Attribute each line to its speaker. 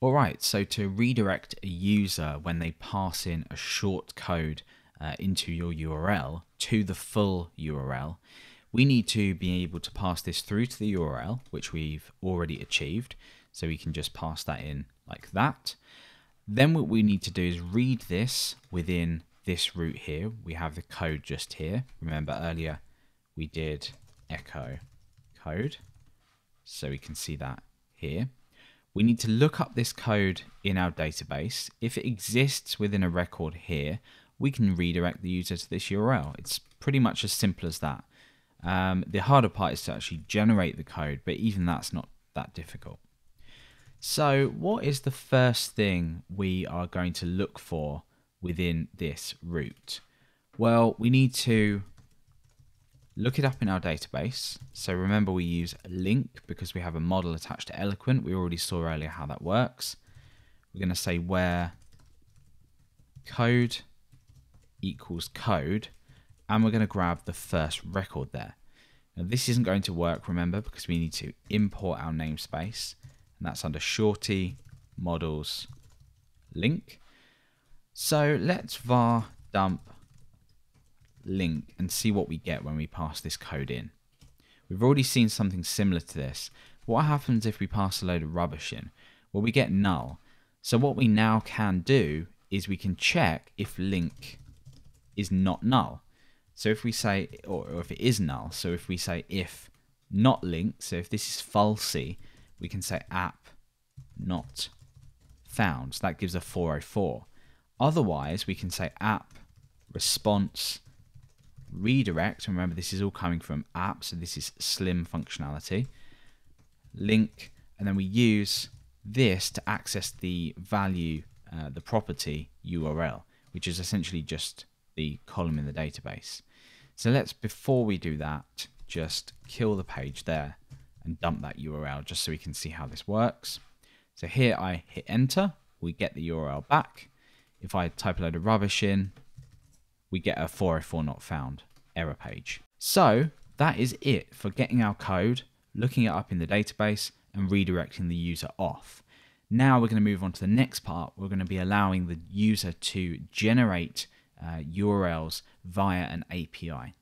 Speaker 1: Alright, so to redirect a user when they pass in a short code uh, into your URL to the full URL, we need to be able to pass this through to the URL, which we've already achieved. So we can just pass that in like that. Then what we need to do is read this within this route here. We have the code just here. Remember earlier we did echo code. So we can see that here. We need to look up this code in our database. If it exists within a record here, we can redirect the user to this URL. It's pretty much as simple as that. Um, the harder part is to actually generate the code, but even that's not that difficult. So what is the first thing we are going to look for within this route? Well, we need to look it up in our database. So remember we use link because we have a model attached to Eloquent. We already saw earlier how that works. We're going to say where code equals code and we're going to grab the first record there. Now this isn't going to work, remember, because we need to import our namespace and that's under shorty models link. So let's var dump link and see what we get when we pass this code in. We've already seen something similar to this. What happens if we pass a load of rubbish in? Well, we get null. So what we now can do is we can check if link is not null. So if we say, or, if it is null, so if we say if not link, so if this is falsy, we can say app not found. So that gives a 404. Otherwise, we can say app response redirect. Remember, this is all coming from app, so this is slim functionality. link, and then we use this to access the value, uh, the property URL, which is essentially just the column in the database. So let's, before we do that, just kill the page there and dump that URL just so we can see how this works. So here I hit enter, we get the URL back. If I type a load of rubbish in, we get a 404 not found error page. So that is it for getting our code, looking it up in the database, and redirecting the user off. Now we're going to move on to the next part. We're going to be allowing the user to generate uh, URLs via an API.